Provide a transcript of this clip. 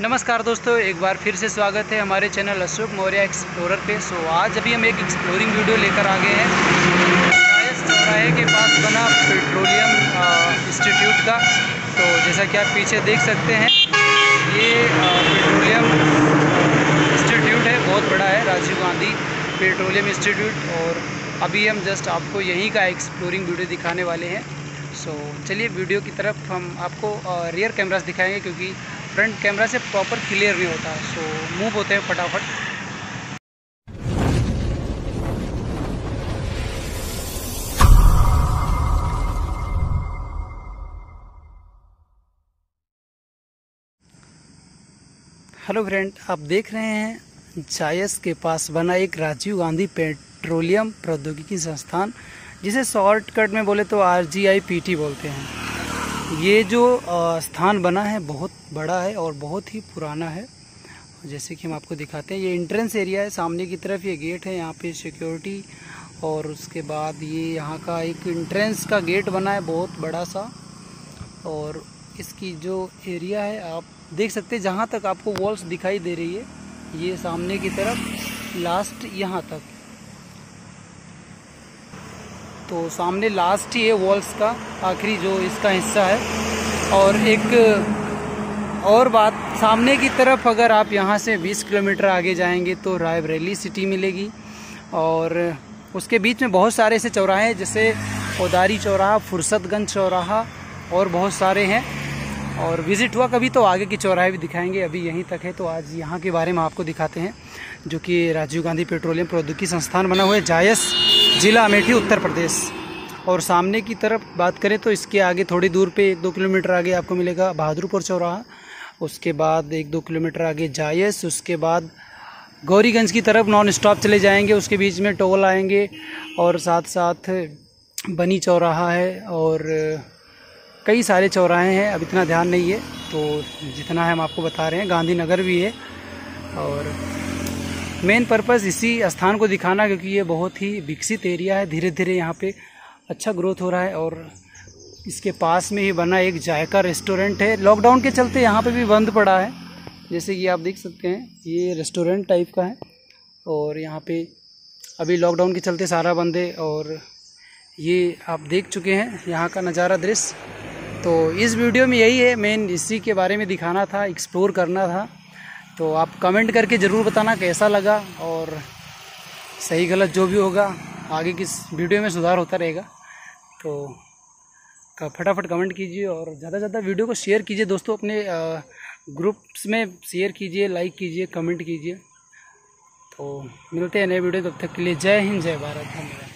नमस्कार दोस्तों एक बार फिर से स्वागत है हमारे चैनल अशोक मौर्य एक्सप्लोरर पे। सो आज अभी हम एक एक्सप्लोरिंग वीडियो लेकर आ गए हैं। चौराहे के पास बना पेट्रोलियम इंस्टीट्यूट का। तो जैसा कि आप पीछे देख सकते हैं ये पेट्रोलियम इंस्टीट्यूट है बहुत बड़ा है राजीव गांधी पेट्रोलियम इंस्टीट्यूट और अभी हम जस्ट आपको यहीं का एक्सप्लोरिंग वीडियो दिखाने वाले हैं। सो so, चलिए वीडियो की तरफ़ हम आपको रियर कैमरास दिखाएँगे क्योंकि फ्रंट कैमरा से प्रॉपर क्लियर नहीं होता है सो मूव होते हैं फटाफट। हेलो फ्रेंड आप देख रहे हैं जायस के पास बना एक राजीव गांधी पेट्रोलियम प्रौद्योगिकी संस्थान, जिसे शॉर्टकट में बोले तो R G I P T बोलते हैं। ये जो स्थान बना है बहुत बड़ा है और बहुत ही पुराना है। जैसे कि हम आपको दिखाते हैं, ये इंट्रेंस एरिया है, सामने की तरफ़ ये गेट है, यहाँ पे सिक्योरिटी और उसके बाद ये यहाँ का एक इंट्रेंस का गेट बना है बहुत बड़ा सा। और इसकी जो एरिया है, आप देख सकते हैं, जहाँ तक आपको वॉल्स दिखाई दे रही है, ये सामने की तरफ़ लास्ट यहाँ तक। तो सामने लास्ट ही है वॉल्स का, आखिरी जो इसका हिस्सा है। और एक, और बात, सामने की तरफ़ अगर आप यहाँ से 20 किलोमीटर आगे जाएँगे तो रायबरेली सिटी मिलेगी। और उसके बीच में बहुत सारे ऐसे चौराहे हैं, जैसे उदारी चौराहा, फुर्सतगंज चौराहा और बहुत सारे हैं। और विज़िट हुआ, कभी तो आगे की चौराहे भी दिखाएँगे, अभी यहीं तक है। तो आज यहाँ के बारे में आपको दिखाते हैं, जो कि राजीव गांधी पेट्रोलियम प्रौद्योगिकी संस्थान बना हुआ है, जायस। जिला अमेठी उत्तर प्रदेश। और सामने की तरफ़ बात करें तो इसके आगे थोड़ी दूर पे एक दो किलोमीटर आगे आपको मिलेगा बहादुरपुर चौराहा। उसके बाद एक दो किलोमीटर आगे जायस। उसके बाद गौरीगंज की तरफ़ नॉन स्टॉप चले जाएँगे। उसके बीच में टोल आएँगे। और साथ साथ बनी चौराहा है और कई सारे चौराहे हैं। अब इतना ध्यान नहीं है। तो जितना है हम आपको बता रहे हैं, गांधीनगर भी है और मेन पर्पज़ इसी स्थान को दिखाना, क्योंकि ये बहुत ही विकसित एरिया है। धीरे धीरे यहाँ पे अच्छा ग्रोथ हो रहा है और इसके पास में ही बना एक जायका रेस्टोरेंट है। लॉकडाउन के चलते यहाँ पे भी बंद पड़ा है। जैसे कि आप देख सकते हैं, ये रेस्टोरेंट टाइप का है और यहाँ पे अभी लॉकडाउन के चलते सारा बंद है और ये आप देख चुके हैं यहाँ का नज़ारा दृश्य। तो इस वीडियो में यही है। मेन इसी के बारे में दिखाना था, एक्सप्लोर करना था। तो आप कमेंट करके ज़रूर बताना कैसा लगा और सही गलत जो भी होगा, आगे किस वीडियो में सुधार होता रहेगा। तो फटाफट कमेंट कीजिए और ज़्यादा से ज़्यादा वीडियो को शेयर कीजिए दोस्तों, अपने ग्रुप्स में शेयर कीजिए, लाइक कीजिए, कमेंट कीजिए। तो मिलते हैं नए वीडियो, तब तक के लिए जय हिंद, जय भारत, धन्यवाद।